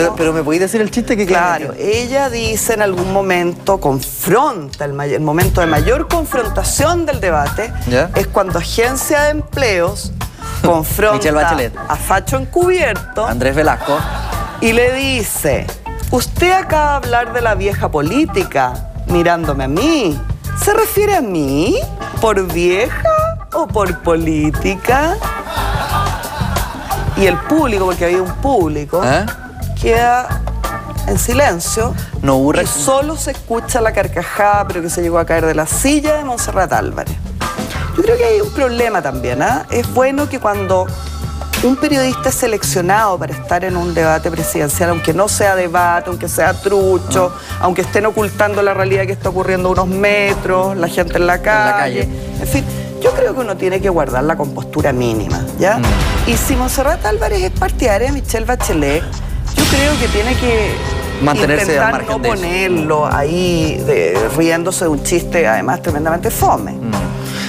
Pero, pero me podéis decir el chiste que Claro, ella dice en algún momento, confronta, el, momento de mayor confrontación del debate, ¿Ya? es cuando agencia de empleos confronta a Facho Encubierto Andrés Velasco. y le dice, usted acaba de hablar de la vieja política, mirándome a mí. ¿Se refiere a mí? ¿Por vieja o por política? Y el público, porque había un público, ¿Eh? Queda en silencio. No hubo y solo se escucha la carcajada, pero que se llegó a caer de la silla de Monserrat Álvarez. Yo creo que hay un problema también. ¿ah? Es bueno que cuando un periodista es seleccionado para estar en un debate presidencial, aunque no sea debate, aunque sea trucho, aunque estén ocultando la realidad que está ocurriendo a unos metros, la gente en la calle, calle. en fin, yo creo que uno tiene que guardar la compostura mínima, ¿ya? Mm. Y si Monserrat Álvarez es partidaria de Michelle Bachelet, creo que tiene que Mantenerse al intentar margen no de eso. ponerlo ahí de- riéndose de un chiste además tremendamente fome.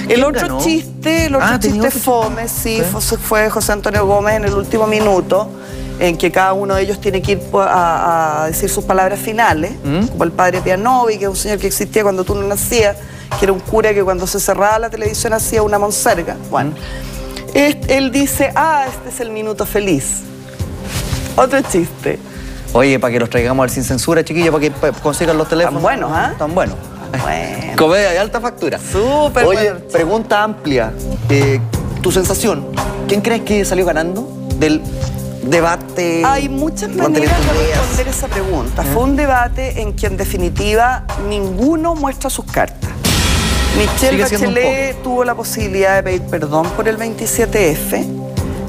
El ¿Quién otro ganó? chiste, el otro Ah, tenía chiste otro fome, sí. Fue, José Antonio Gómez en el último minuto, en que cada uno de ellos tiene que ir a, a decir sus palabras finales, ¿Mm? como el padre Pianovi, que es un señor que existía cuando tú no nacías, que era un cura que cuando se cerraba la televisión hacía una monserga. Bueno, es- él dice, ah, este es el minuto feliz. Otro chiste. Oye, para que los traigamos al sin censura, chiquillos, para que pa- consigan los teléfonos. Tan buenos, ¿ah? Tan buenos. Bueno. Comedia de alta factura. Súper Oye, bueno. pregunta amplia. Eh, tu sensación, ¿quién crees que salió ganando del debate? Hay muchas maneras de responder esa pregunta. Fue un debate en que en definitiva ninguno muestra sus cartas. Michelle Bachelet tuvo la posibilidad de pedir perdón por el 27F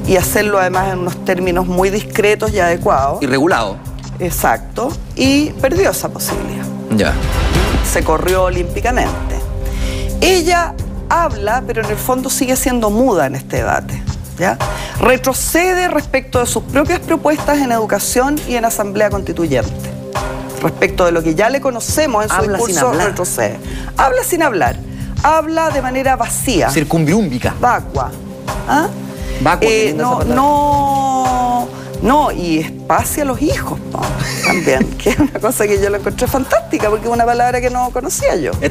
y hacerlo además en unos términos muy discretos y adecuados. Irregulado. Exacto. Y perdió esa posibilidad. Ya. Se corrió olímpicamente. Ella habla, pero en el fondo sigue siendo muda en este debate. ¿ya? Retrocede respecto de sus propias propuestas en educación y en asamblea constituyente. Respecto de lo que ya le conocemos en su Habla sin discurso, hablar. retrocede. Habla sin hablar. Habla de manera vacía, Circunviúmbica. vacua. ¿ah? Eh, no, no, no, y espacia a los hijos ¿no? también, que es una cosa que yo la encontré fantástica, porque es una palabra que no conocía yo. Está